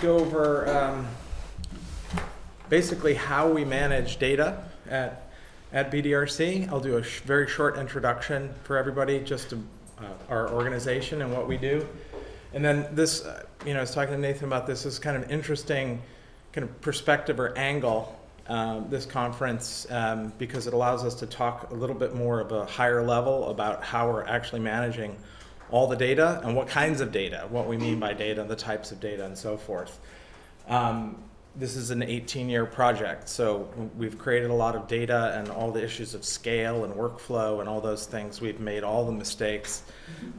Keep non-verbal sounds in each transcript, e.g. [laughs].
go over um, basically how we manage data at, at BDRC. I'll do a sh very short introduction for everybody, just to uh, our organization and what we do. And then this, uh, you know, I was talking to Nathan about this, is kind of interesting kind of perspective or angle, um, this conference, um, because it allows us to talk a little bit more of a higher level about how we're actually managing all the data and what kinds of data, what we mean by data, the types of data, and so forth. Um, this is an 18-year project, so we've created a lot of data and all the issues of scale and workflow and all those things. We've made all the mistakes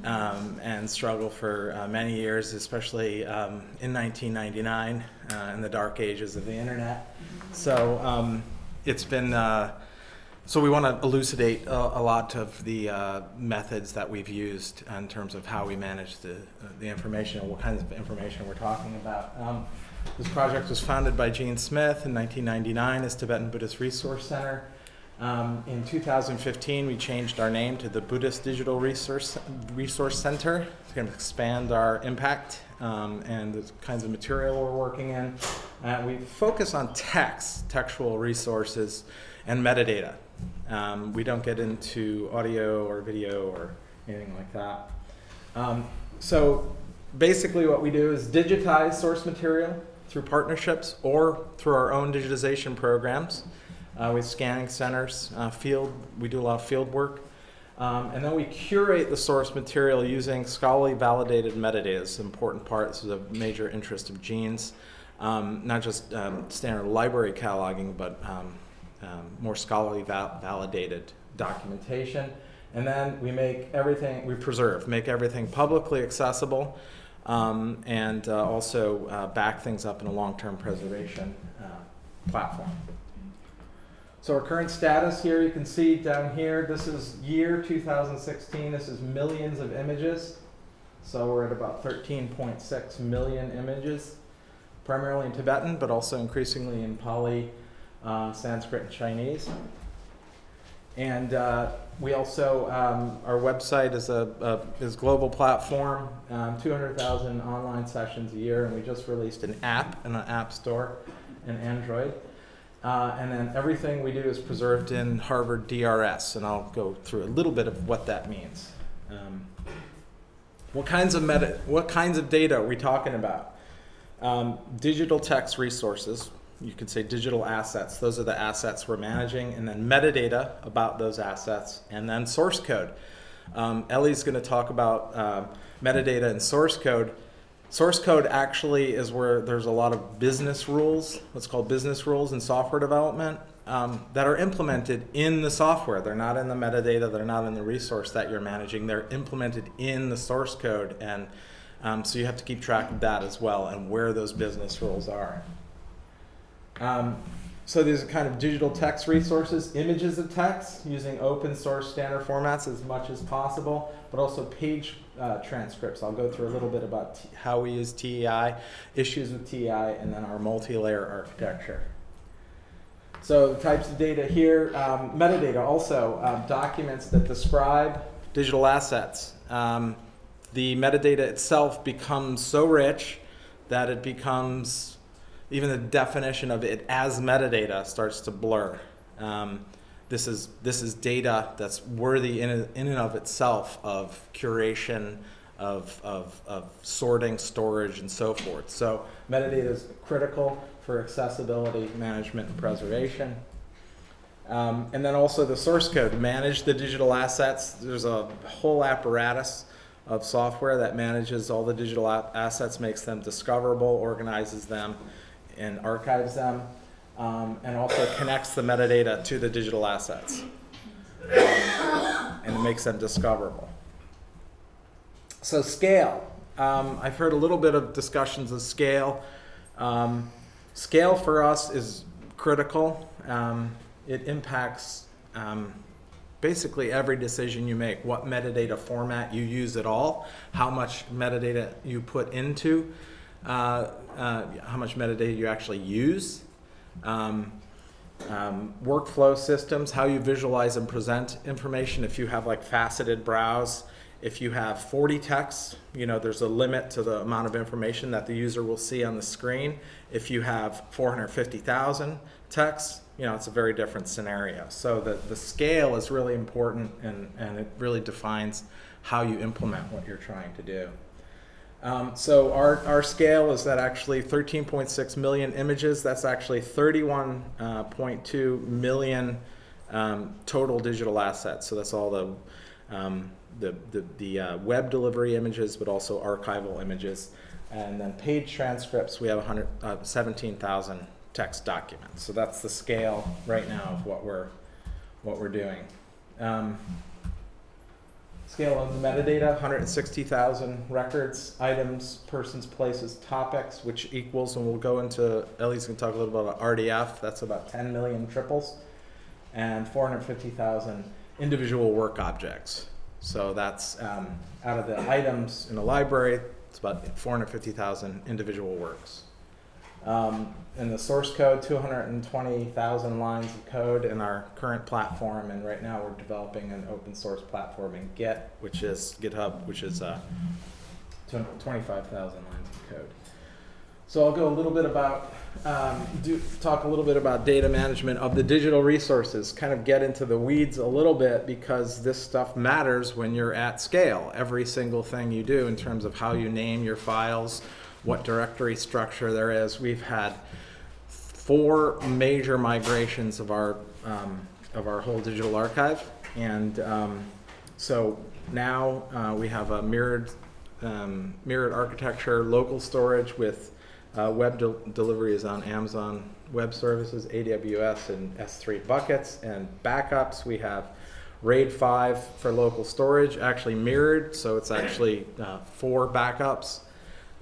um, and struggled for uh, many years, especially um, in 1999 uh, in the dark ages of the internet. So um, it's been uh, so we want to elucidate a, a lot of the uh, methods that we've used in terms of how we manage the, uh, the information and what kinds of information we're talking about. Um, this project was founded by Gene Smith in 1999 as Tibetan Buddhist Resource Center. Um, in 2015, we changed our name to the Buddhist Digital Resource, Resource Center. To expand our impact um, and the kinds of material we're working in. Uh, we focus on text, textual resources, and metadata. Um, we don't get into audio or video or anything like that. Um, so basically what we do is digitize source material through partnerships or through our own digitization programs uh, with scanning centers, uh, field, we do a lot of field work. Um, and then we curate the source material using scholarly validated metadata. It's an important part. This is a major interest of Gene's. Um, not just um, standard library cataloging, but um, more scholarly val validated documentation. And then we make everything, we preserve, make everything publicly accessible, um, and uh, also uh, back things up in a long-term preservation uh, platform. So our current status here, you can see down here, this is year 2016. This is millions of images. So we're at about 13.6 million images, primarily in Tibetan, but also increasingly in Pali, uh, Sanskrit, and Chinese. And uh, we also, um, our website is a, a is global platform, um, 200,000 online sessions a year, and we just released an app in an app store in Android. Uh, and then everything we do is preserved in Harvard DRS, and I'll go through a little bit of what that means. Um, what kinds of meta, what kinds of data are we talking about? Um, digital text resources, you could say digital assets. Those are the assets we're managing, and then metadata about those assets, and then source code. Um, Élie's going to talk about uh, metadata and source code. Source code actually is where there's a lot of business rules, what's called business rules in software development, um, that are implemented in the software. They're not in the metadata, they're not in the resource that you're managing, they're implemented in the source code. And um, so you have to keep track of that as well and where those business rules are. Um, so these are kind of digital text resources, images of text using open source standard formats as much as possible, but also page uh, transcripts. I'll go through a little bit about how we use TEI, issues with TEI, and then our multi-layer architecture. So types of data here, um, metadata also, um, documents that describe digital assets. Um, the metadata itself becomes so rich that it becomes even the definition of it as metadata starts to blur. Um, this is this is data that's worthy in, in and of itself of curation, of, of, of sorting, storage, and so forth. So metadata is critical for accessibility, management, and preservation. Um, and then also the source code, manage the digital assets. There's a whole apparatus of software that manages all the digital assets, makes them discoverable, organizes them, and archives them, um, and also connects the metadata to the digital assets. Um, and it makes them discoverable. So scale. Um, I've heard a little bit of discussions of scale. Um, scale for us is critical. Um, it impacts um, basically every decision you make, what metadata format you use at all, how much metadata you put into uh, uh, how much metadata you actually use, um, um, workflow systems, how you visualize and present information. If you have like faceted browse if you have 40 texts, you know, there's a limit to the amount of information that the user will see on the screen. If you have 450,000 texts, you know, it's a very different scenario. So the, the scale is really important and, and it really defines how you implement what you're trying to do. Um, so our, our scale is that actually 13.6 million images, that's actually 31.2 million um, total digital assets. So that's all the, um, the, the, the uh, web delivery images, but also archival images. And then page transcripts, we have 100, uh, 17,000 text documents. So that's the scale right now of what we're, what we're doing. Scale of the metadata, 160,000 records, items, persons, places, topics, which equals, and we'll go into, Élie's gonna talk a little bit about RDF, that's about 10 million triples, and 450,000 individual work objects. So that's um, out of the items in a library, it's about 450,000 individual works. Um, in the source code, 220,000 lines of code in our current platform, and right now we're developing an open source platform in Git, which is GitHub, which is uh, 25,000 lines of code. So I'll go a little bit about, um, do, talk a little bit about data management of the digital resources, kind of get into the weeds a little bit because this stuff matters when you're at scale. Every single thing you do in terms of how you name your files, what directory structure there is. We've had four major migrations of our, um, of our whole digital archive. And um, so now uh, we have a mirrored, um, mirrored architecture, local storage with uh, web de delivery is on Amazon Web Services, AWS, and S3 buckets. And backups, we have RAID 5 for local storage, actually mirrored, so it's actually uh, four backups.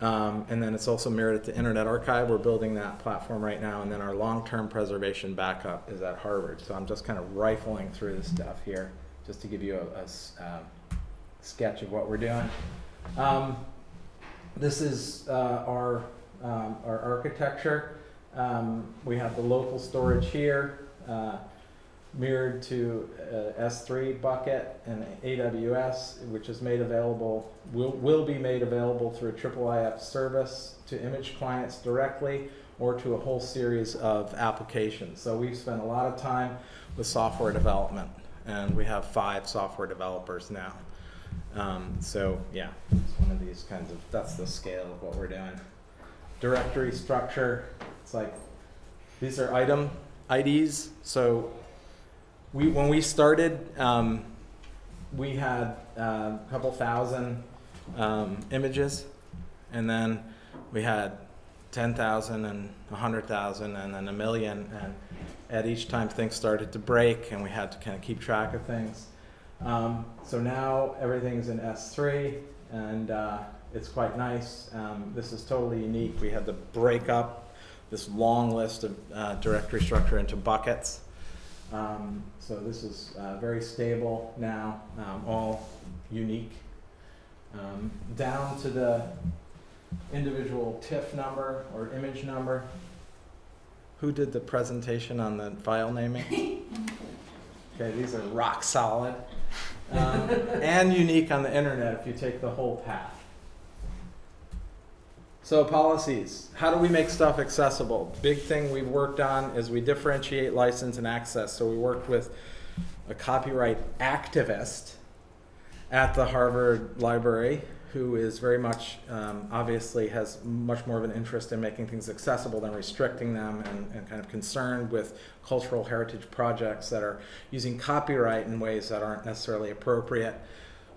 Um, and then it's also mirrored at the Internet Archive. We're building that platform right now. And then our long-term preservation backup is at Harvard. So I'm just kind of rifling through this stuff here just to give you a, a um, sketch of what we're doing. Um, this is uh, our um, our architecture. Um, we have the local storage here, uh, mirrored to uh, S3 bucket and AWS, which is made available, will, will be made available through a triple IIIF service to image clients directly or to a whole series of applications. So we've spent a lot of time with software development, and we have five software developers now. Um, so yeah, it's one of these kinds of, that's the scale of what we're doing directory structure. It's like these are item IDs. So we when we started, um, we had uh, a couple thousand um, images, and then we had 10,000 and 100,000 and then a million. And at each time things started to break, and we had to kind of keep track of things. Um, so now everything's in S3, and uh, it's quite nice. Um, this is totally unique. We had to break up this long list of uh, directory structure into buckets. Um, so this is uh, very stable now, um, all unique. Um, down to the individual TIFF number or image number. Who did the presentation on the file naming? [laughs] Okay, these are rock solid. Um, and unique on the internet if you take the whole path. So policies, how do we make stuff accessible? Big thing we've worked on is we differentiate license and access. So we worked with a copyright activist at the Harvard Library who is very much, um, obviously has much more of an interest in making things accessible than restricting them and, and kind of concerned with cultural heritage projects that are using copyright in ways that aren't necessarily appropriate.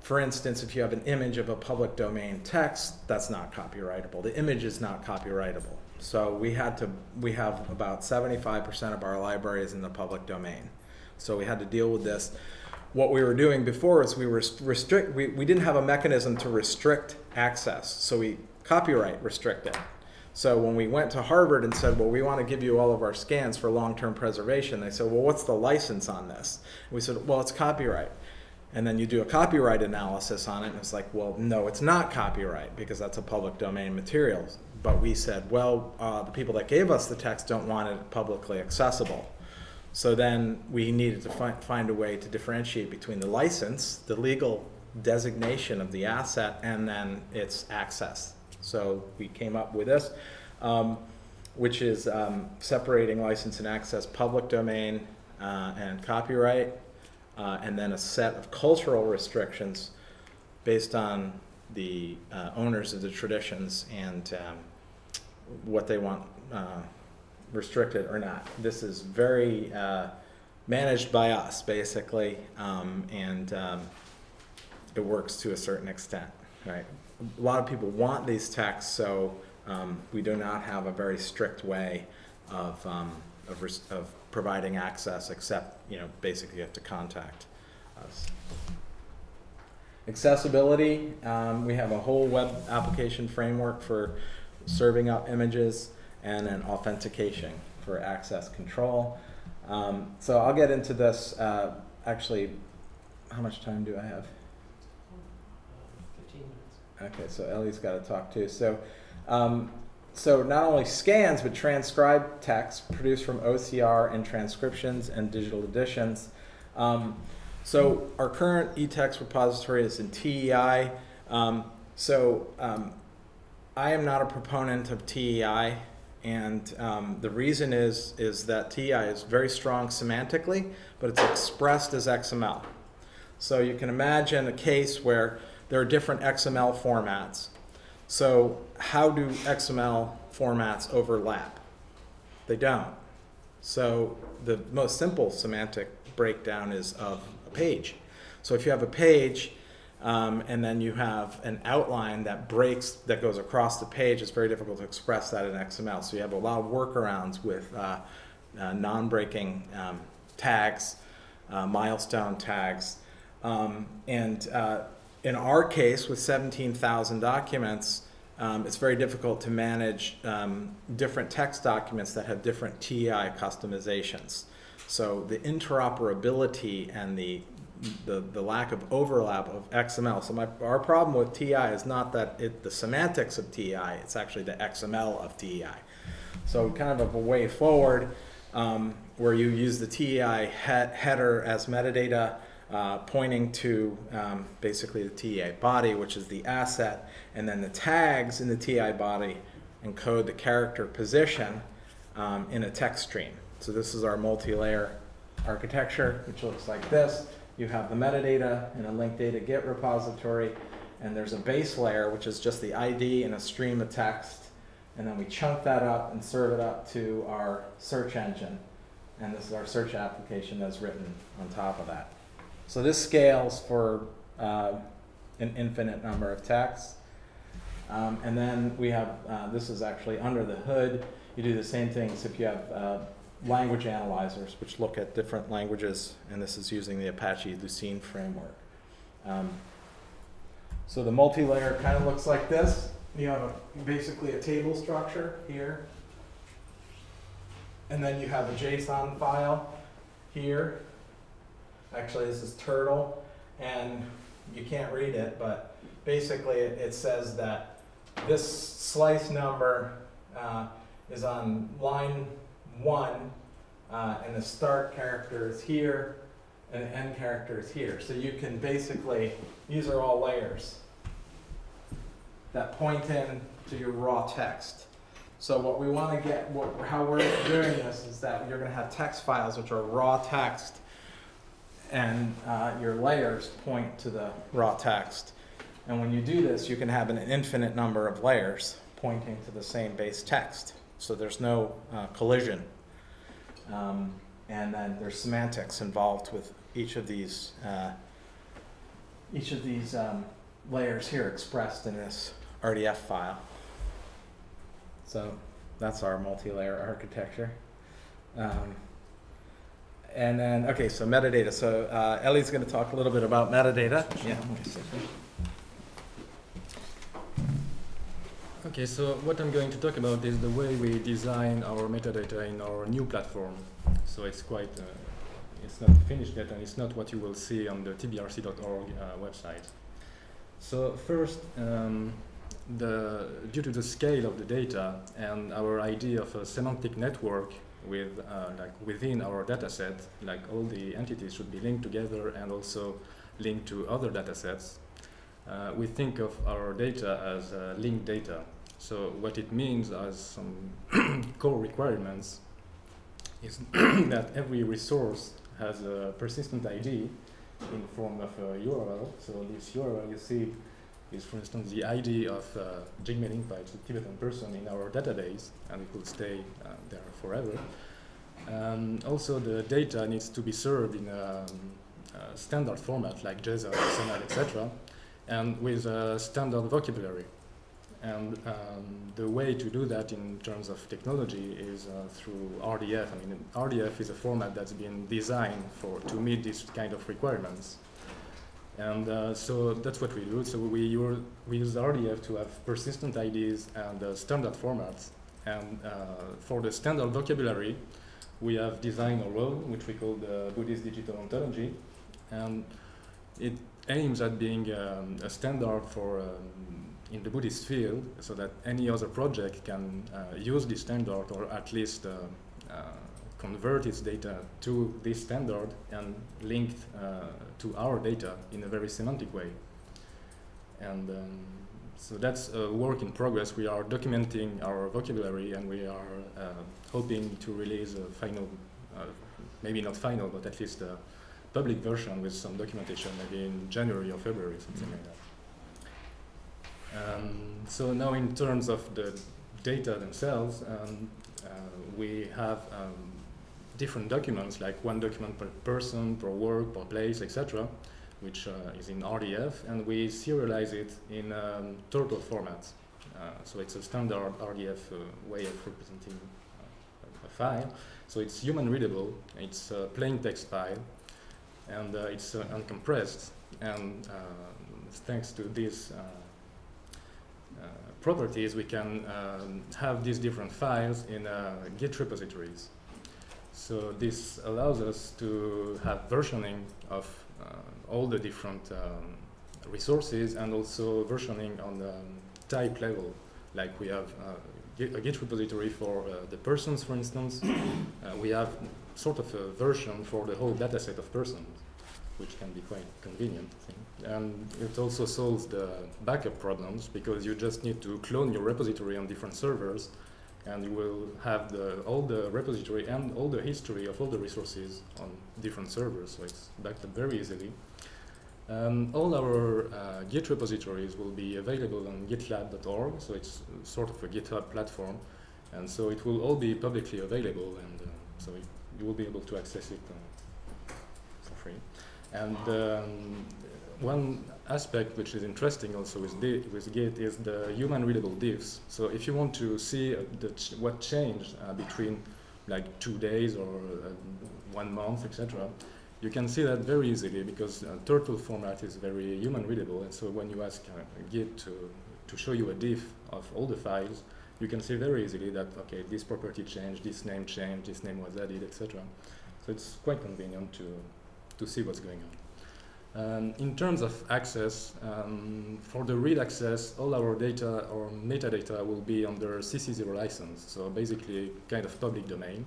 For instance, if you have an image of a public domain text, that's not copyrightable. The image is not copyrightable. So we had to, we have about 75% of our libraries in the public domain. So we had to deal with this. What we were doing before is we were restrict, we, we didn't have a mechanism to restrict access. So we copyright restricted. It. So when we went to Harvard and said, well, we want to give you all of our scans for long-term preservation, they said, well, what's the license on this? We said, well, it's copyright and then you do a copyright analysis on it, and it's like, well, no, it's not copyright because that's a public domain material. But we said, well, uh, the people that gave us the text don't want it publicly accessible. So then we needed to fi find a way to differentiate between the license, the legal designation of the asset and then its access. So we came up with this, um, which is um, separating license and access, public domain, uh, and copyright, uh, and then a set of cultural restrictions based on the uh, owners of the traditions and um, what they want uh, restricted or not. This is very uh, managed by us, basically, um, and um, it works to a certain extent, right? A lot of people want these texts, so um, we do not have a very strict way of, um, of, of providing access, except, you know, basically you have to contact us. Accessibility, um, we have a whole web application framework for serving up images and an authentication for access control. Um, so I'll get into this, uh, actually, how much time do I have? Fifteen minutes. Okay, so Élie's got to talk too. So, um, so not only scans but transcribed text produced from OCR and transcriptions and digital editions. Um, so our current eText repository is in TEI. Um, so um, I am not a proponent of TEI, and um, the reason is is that TEI is very strong semantically, but it's expressed as XML. So you can imagine a case where there are different XML formats. So how do XML formats overlap? They don't. So the most simple semantic breakdown is of a page. So if you have a page um, and then you have an outline that breaks, that goes across the page, it's very difficult to express that in XML. So you have a lot of workarounds with uh, uh, non-breaking um, tags, uh, milestone tags, um, and uh, in our case, with 17,000 documents, um, it's very difficult to manage um, different text documents that have different TEI customizations. So the interoperability and the, the, the lack of overlap of XML. So my, our problem with TEI is not that it, the semantics of TEI, it's actually the XML of TEI. So kind of a way forward um, where you use the TEI he header as metadata uh, pointing to um, basically the TEI body, which is the asset, and then the tags in the TEI body encode the character position um, in a text stream. So this is our multi-layer architecture, which looks like this. You have the metadata in a linked data Git repository, and there's a base layer, which is just the ID and a stream of text, and then we chunk that up and serve it up to our search engine. And this is our search application that's written on top of that. So this scales for uh, an infinite number of texts. Um, and then we have, uh, this is actually under the hood. You do the same things if you have uh, language analyzers, which look at different languages, and this is using the Apache Lucene framework. Um, so the multi-layer kind of looks like this. You have a, basically a table structure here, and then you have a JSON file here. Actually, this is turtle, and you can't read it, but basically it, it says that this slice number uh, is on line one, uh, and the start character is here, and the end character is here. So you can basically, these are all layers that point in to your raw text. So what we want to get, what, how we're doing this is that you're going to have text files which are raw text, and uh, your layers point to the raw text. And when you do this, you can have an infinite number of layers pointing to the same base text. So there's no uh, collision. Um, and then there's semantics involved with each of these uh, each of these um, layers here expressed in this RDF file. So that's our multi-layer architecture. Um, and then, okay, so metadata. So uh, Élie's going to talk a little bit about metadata. Yeah. Okay, so what I'm going to talk about is the way we design our metadata in our new platform. So it's quite, uh, it's not finished yet and it's not what you will see on the tbrc.org uh, website. So first, um, the, due to the scale of the data and our idea of a semantic network with uh, like within our dataset, like all the entities should be linked together and also linked to other data sets, uh, we think of our data as uh, linked data. So what it means as some [coughs] core requirements is [coughs] that every resource has a persistent ID in form of a URL. So this URL you see is, for instance, the ID of uh, Jigme a Tibetan person in our database, and it will stay uh, there forever. Um, also, the data needs to be served in a, a standard format like JSON, XML, etc., and with a standard vocabulary. And um, the way to do that in terms of technology is uh, through RDF. I mean, RDF is a format that's been designed for to meet these kind of requirements. And uh, so that's what we do. So we, use, we use RDF to have persistent IDs and uh, standard formats. And uh, for the standard vocabulary, we have designed a role which we call the Buddhist digital ontology. And it aims at being um, a standard for um, in the Buddhist field so that any other project can uh, use this standard or at least uh, uh, convert its data to this standard and link uh, to our data in a very semantic way. And um, so that's a work in progress. We are documenting our vocabulary and we are uh, hoping to release a final, uh, maybe not final, but at least a public version with some documentation maybe in January or February, something like that. Um, so now in terms of the data themselves, um, uh, we have um, different documents, like one document per person, per work, per place, etc., which uh, is in RDF, and we serialize it in um, turtle format. Uh, so it's a standard RDF uh, way of representing uh, a file. So it's human readable, it's a plain text file, and uh, it's uncompressed. And thanks to this properties, we can um, have these different files in uh, Git repositories. So this allows us to have versioning of uh, all the different um, resources and also versioning on the type level. Like we have uh, a Git repository for uh, the persons, for instance. [coughs] We have sort of a version for the whole dataset of persons, which can be quite convenient. And it also solves the backup problems because you just need to clone your repository on different servers and you will have the, all the repository and all the history of all the resources on different servers, so it's backed up very easily. Um, all our uh, Git repositories will be available on gitlab.org, so it's sort of a GitHub platform, and so it will all be publicly available, and uh, so you will be able to access it uh, for free. And um, one aspect which is interesting also with, with Git is the human readable diffs. So if you want to see uh, ch what changed uh, between like two days or uh, one month, etc., you can see that very easily because uh, turtle format is very human readable. And so when you ask uh, Git to, to show you a diff of all the files, you can see very easily that, okay, this property changed, this name changed, this name was added, etc. So it's quite convenient to, to see what's going on. Um, in terms of access, um, for the read access, all our data or metadata will be under CC0 license, so basically kind of public domain.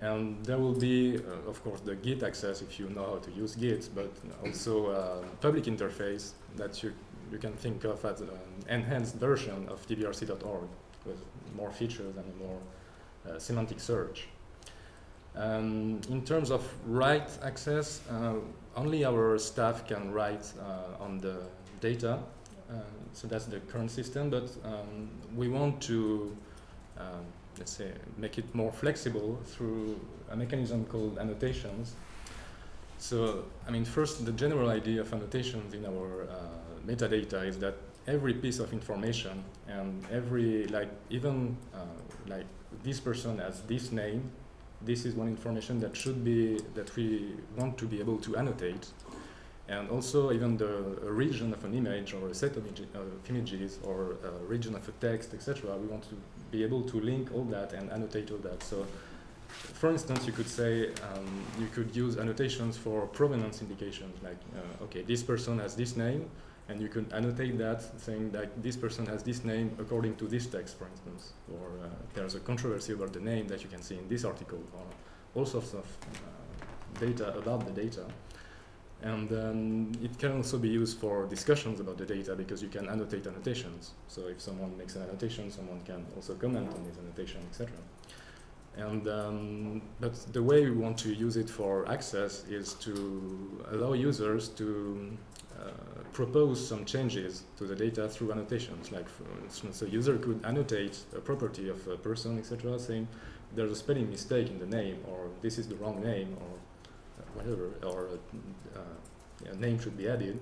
And there will be, uh, of course, the Git access if you know how to use Git, but also a public interface that you, you can think of as an enhanced version of tbrc.org with more features and more uh, semantic search. Um, in terms of write access, uh, only our staff can write uh, on the data. Uh, so that's the current system, but um, we want to, um, let's say, make it more flexible through a mechanism called annotations. So, I mean, first, the general idea of annotations in our uh, metadata is that every piece of information and every, like, even uh, like this person has this name this is one information that should be, that we want to be able to annotate. And also even the region of an image or a set of, of images or a region of a text, etc. We want to be able to link all that and annotate all that. So for instance, you could say um, you could use annotations for provenance indications, like, uh, okay, this person has this name, and you can annotate that saying that this person has this name according to this text, for instance, or uh, there's a controversy about the name that you can see in this article, or all sorts of uh, data about the data. And um, it can also be used for discussions about the data because you can annotate annotations. So if someone makes an annotation, someone can also comment on this annotation, etc. And um, but the way we want to use it for access is to allow users to propose some changes to the data through annotations. Like for instance, a user could annotate a property of a person, etc., saying there's a spelling mistake in the name, or this is the wrong name, or whatever, or uh, a name should be added.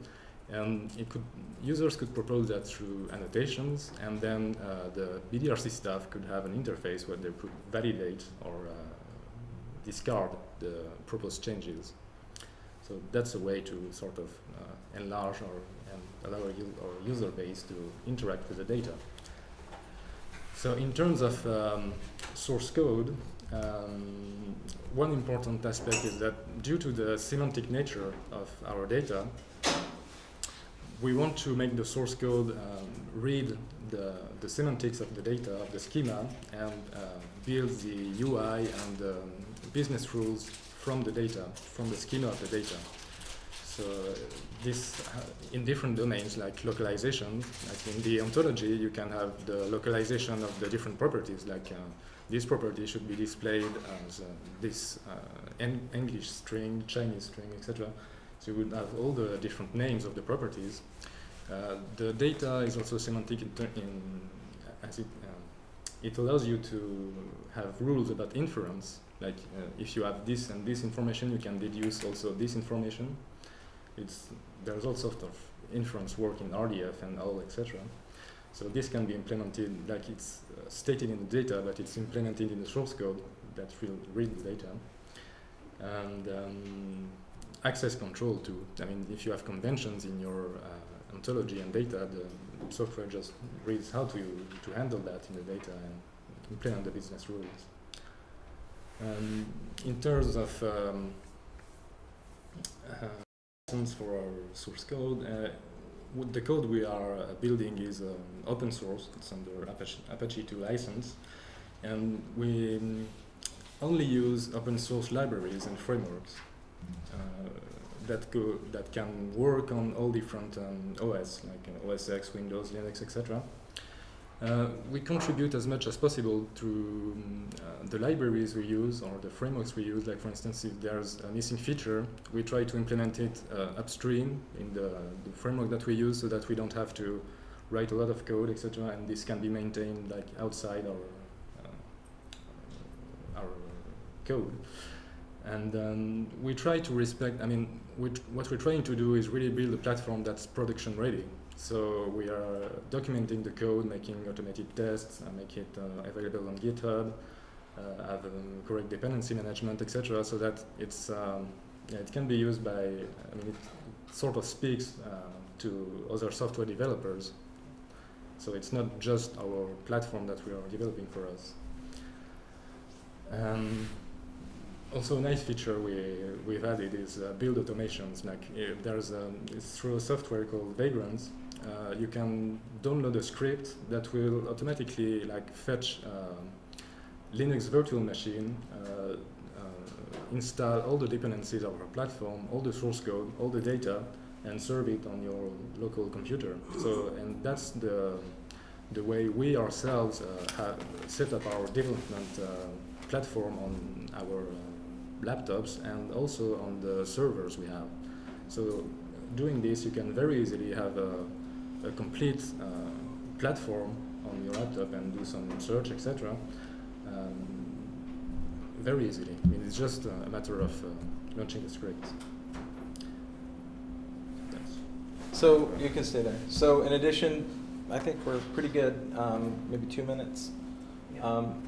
And it could, users could propose that through annotations, and then uh, the BDRC staff could have an interface where they could validate or uh, discard the proposed changes. So that's a way to sort of uh, enlarge or and allow our user base to interact with the data. So in terms of um, source code, um, one important aspect is that due to the semantic nature of our data, we want to make the source code um, read the, the semantics of the data, of the schema, and uh, build the UI and um, business rules from the data, from the schema of the data. So this, uh, in different domains like localization, like in the ontology, you can have the localization of the different properties, like uh, this property should be displayed as uh, this uh, English string, Chinese string, etc. So you would have all the different names of the properties. Uh, the data is also semantic in, in as it, um, it allows you to have rules about inference. Like uh, if you have this and this information, you can deduce also this information. It's, there's all sorts of inference work in RDF and all, etc. So this can be implemented like it's uh, stated in the data, but it's implemented in the source code that will read the data. And um, access control too. I mean, if you have conventions in your uh, ontology and data, the software just reads how to, to handle that in the data and implement the business rules. Um, in terms of um, uh, for our source code, uh, the code we are uh, building is um, open source. It's under Apache, Apache 2 license. And we um, only use open source libraries and frameworks uh, that, go, that can work on all different um, OS, like uh, OS X, Windows, Linux, etc. Uh, we contribute as much as possible to um, uh, the libraries we use or the frameworks we use. Like for instance, if there's a missing feature, we try to implement it uh, upstream in the, the, framework that we use so that we don't have to write a lot of code, etc. And this can be maintained like outside our, uh, our code. And um, we try to respect, I mean, we what we're trying to do is really build a platform that's production ready. So we are documenting the code, making automated tests, and make it uh, available on GitHub, uh, have um, correct dependency management, etc. So that it's um, yeah, it can be used by. I mean, it sort of speaks uh, to other software developers. So it's not just our platform that we are developing for us. Um, also a nice feature we, we've added is uh, build automations. Like there's a, it's through a software called Vagrant, uh, you can download a script that will automatically like fetch uh, Linux virtual machine, uh, uh, install all the dependencies of our platform, all the source code, all the data, and serve it on your local computer. So, and that's the the way we ourselves uh, have set up our development platform on our laptops and also on the servers we have. So doing this, you can very easily have a a complete uh, platform on your laptop and do some search, etc. Um, very easily. I mean, it's just a matter of uh, launching the script. So you can stay there. So in addition, I think we're pretty good. Um, maybe two minutes. Um,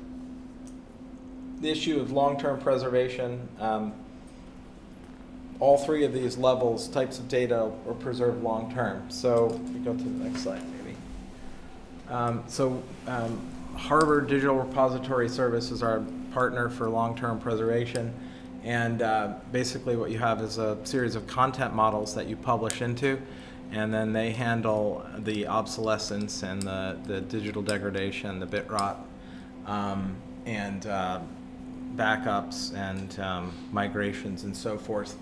the issue of long-term preservation. Um, all three of these levels, types of data are preserved long term. So we go to the next slide, maybe. Um, so um, Harvard Digital Repository Service is our partner for long-term preservation. And uh, basically what you have is a series of content models that you publish into, and then they handle the obsolescence and the, the digital degradation, the bit rot, um, and uh, backups and um, migrations and so forth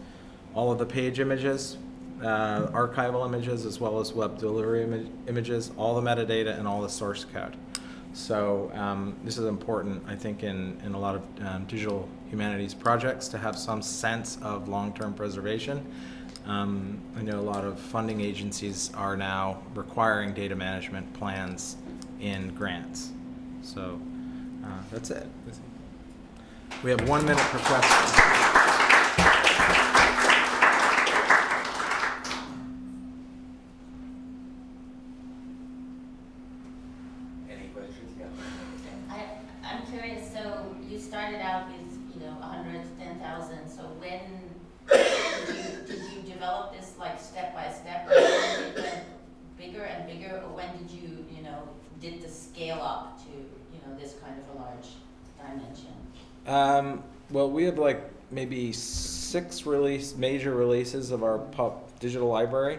all of the page images, uh, archival images, as well as web delivery ima- images, all the metadata, and all the source code. So um, this is important, I think, in, in a lot of um, digital humanities projects to have some sense of long-term preservation. Um, I know a lot of funding agencies are now requiring data management plans in grants. So uh, that's it. That's it. We have one minute for questions. Any questions? Yeah. I, I'm curious, so you started out with, you know, a hundred, ten thousand, so when did you, did you develop this like step by step? Or when it went bigger and bigger, or when did you, you know, did the scale up to, you know, this kind of a large dimension? Um, well, we have like maybe six release major releases of our pub digital library.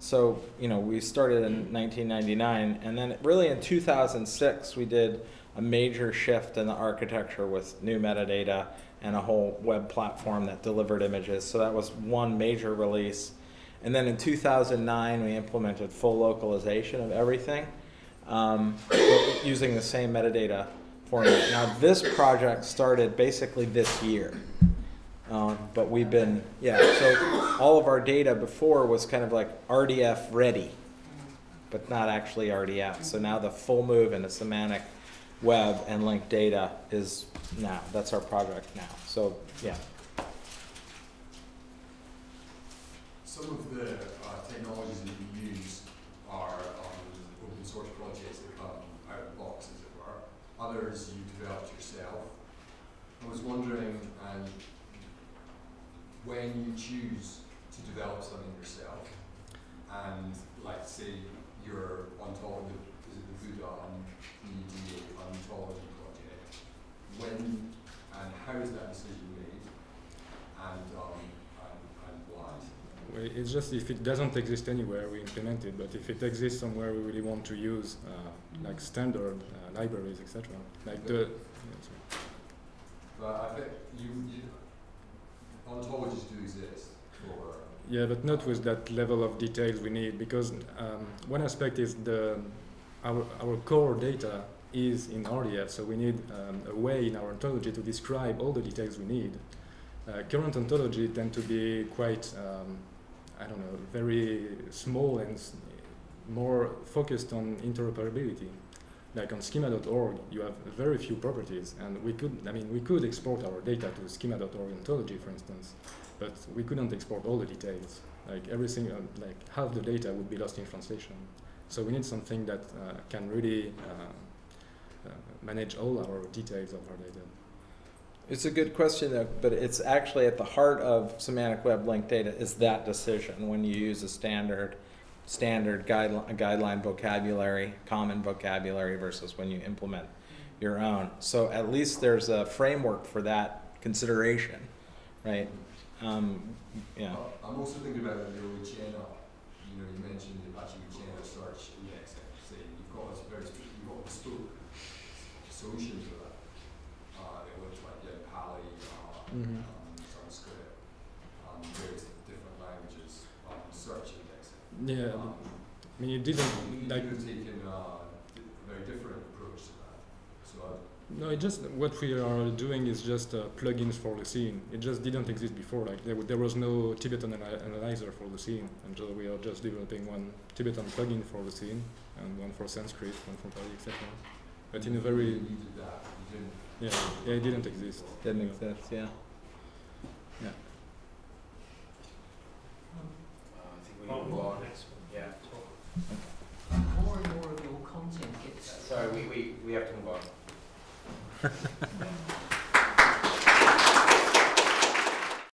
So you know we started in 1999, and then really in 2006 we did a major shift in the architecture with new metadata and a whole web platform that delivered images. So that was one major release. And then in 2009 we implemented full localization of everything um, using the same metadata format. Now, this project started basically this year. Um, but we've been, yeah, so all of our data before was kind of like RDF ready, but not actually RDF. So now the full move into semantic web and linked data is now. That's our project now. So, yeah. Some of the uh, technologies that you use are um, open source projects that come out of the box, as it were. Others you developed yourself. I was wondering, um, when you choose to develop something yourself, and like say you're ontology, is it the Buddha and EDA ontology project, when and how is that decision made, and um, and, and why? We- It's just if it doesn't exist anywhere, we implement it. But if it exists somewhere, we really want to use uh, like standard uh, libraries, etc. Like the yeah. But I think you, you ontologies do exist for Yeah, but not with that level of details we need because um, one aspect is the our our core data is in RDF, so we need um, a way in our ontology to describe all the details we need. Uh, current ontology tend to be quite um, I don't know very small and more focused on interoperability. Like on schema.org, you have very few properties, and we could, I mean, we could export our data to schema.org ontology, for instance, but we couldn't export all the details. Like everything, uh, like half the data would be lost in translation. So we need something that uh, can really uh, uh, manage all our details of our data. It's a good question, though, but it's actually at the heart of semantic web linked data is that decision when you use a standard, standard guideline, guideline vocabulary, common vocabulary versus when you implement your own. So at least there's a framework for that consideration, right? Um, yeah. Uh, I'm also thinking about the Lucene, you know, you mentioned the Apache Lucene search index, say, you've got this very, you've got a solution for that. Uh, it looks like, yeah, Pali, uh, Mhm. um, Sanskrit, um, various different languages, um, search index. Yeah, Um, I mean, it didn't like. You have taken uh, a very different approach to that. So, uh, No, it just what we are doing is just uh, plugins for Lucene. It just didn't exist before. Like there, there was no Tibetan ana- analyzer for Lucene, and so we are just developing one Tibetan plugin for Lucene and one for Sanskrit, one for Pali, etc. But in a very really needed that, you didn't yeah, yeah, it didn't exist. Didn't Yeah. exist, yeah. Yeah. Uh, I think we can move on. Yeah. more and more of your content gets Sorry, we, we, we have to move on. [laughs]